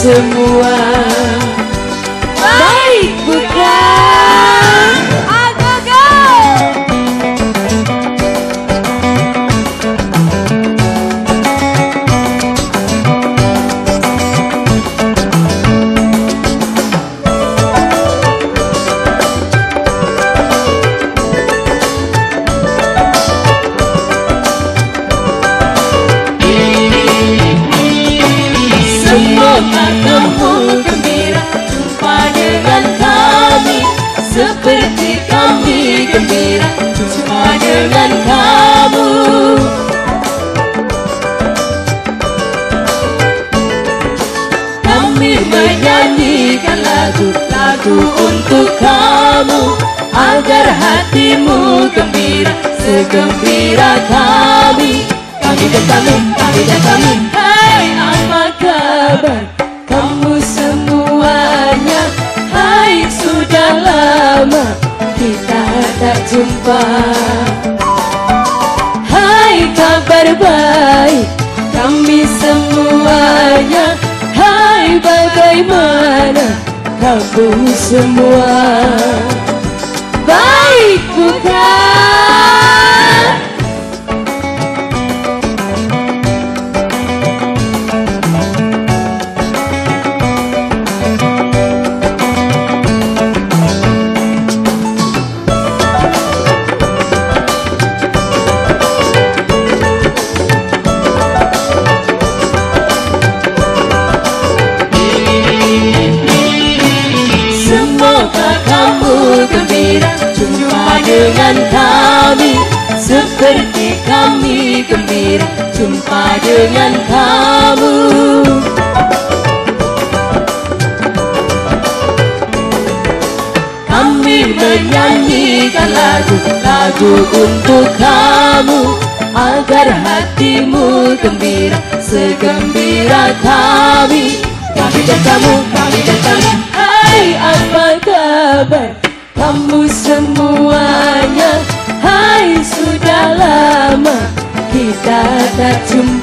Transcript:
semua Seperti kami gembira jumpa dengan kamu. Kami menyanyikan lagu-lagu untuk kamu Agar hatimu gembira segembira kami. Kami dan kamu, kami dan kami Hai apa kabar jumpa Hai kabar baik kami semuanya. Hai bagaimana kamu semua. Baik bukan? Seperti kami gembira. Jumpa dengan kamu. Kami menyanyikan lagu-lagu untuk kamu Agar hatimu gembira segembira kami. Kami dan kamu, kami dan kamu Hai apa kabar? Kamu semuanya Hai sudah